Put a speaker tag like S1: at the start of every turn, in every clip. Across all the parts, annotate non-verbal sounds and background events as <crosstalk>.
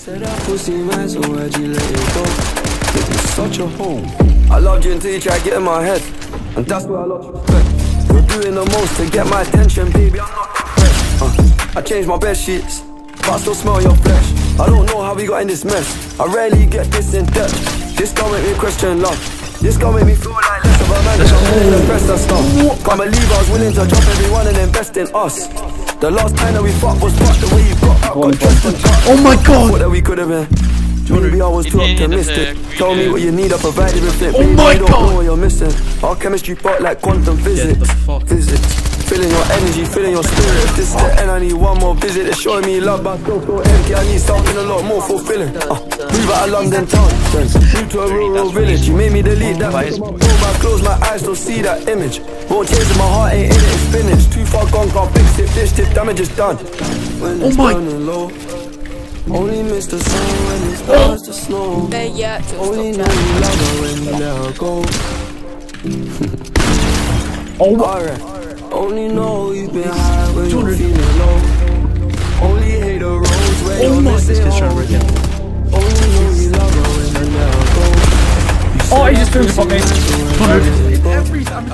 S1: Said that pussy man, so why'd you let it go? It was such a hole. I loved you until you tried getting my head, and that's why I lost respect. You're doing the most to get my attention, baby. I'm not impressed. Uh, I changed my bed sheets, but I still smell your flesh. I don't know how we got in this mess. I rarely get this in depth. This gon' make me question love. This gon' make me feel like less of a man. Cause I'm feeling impressed and stuff. Can't believe I was willing to drop everyone and invest in us. The last time that we fucked was fucked the way you got up, got dressed and cut.
S2: Oh my god!
S1: Thought that we could have been. Maybe I was too
S3: Yeah,
S1: optimistic.
S3: that's a-
S1: Tell me what you need, I provided with it.
S2: Oh
S1: Baby,
S2: my
S1: you don't
S2: God.
S1: know what you're missing. Our chemistry fought like quantum physics.
S2: fuck?
S1: Physics. Feeling your energy, feeling your spirit. If this is the end, I need one more visit. It's showing me love, but I still feel empty. I need something a lot more fulfilling. Uh, move out of London town, then move to a rural village. You made me delete that. Pull my close my eyes, don't see that image. Won't change it, my heart ain't in it, it's finished. Too far gone, can't fix it. This tip damage is done. When
S2: Oh my-
S1: low, only miss the sun when it oh. starts to snow.
S4: They yeah, to
S1: Only know
S4: stop
S1: you love her when you let her go. <laughs>
S2: Oh my
S1: Alright. Only know you've been high when you're feeling low. Only hate the roads where
S2: Oh
S1: you're
S2: my-
S1: missing
S2: This trying to
S1: home.
S2: break it.
S1: Only know you love her when you let her go. You
S2: Oh,
S1: say
S2: he just
S1: that
S2: filmed the fuck,
S1: pussy
S2: mate.
S1: nice, so why'd you let it go?
S5: I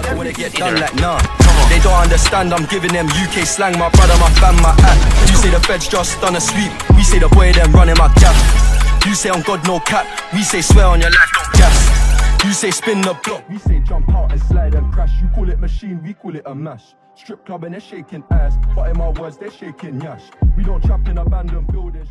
S5: don't wanna get done like nah. They don't understand, I'm giving them UK slang, my brother, my fam, my act. You say the feds just done a sweep, we say the boy them running my gap. You say on God no cap, we say swear on your life, don't gas. You say spin the block, we say jump out and slide and crash. You call it machine, we call it a mash. Strip club and they're shaking ass, but in my words they're shaking yash. We don't trap in abandoned buildings.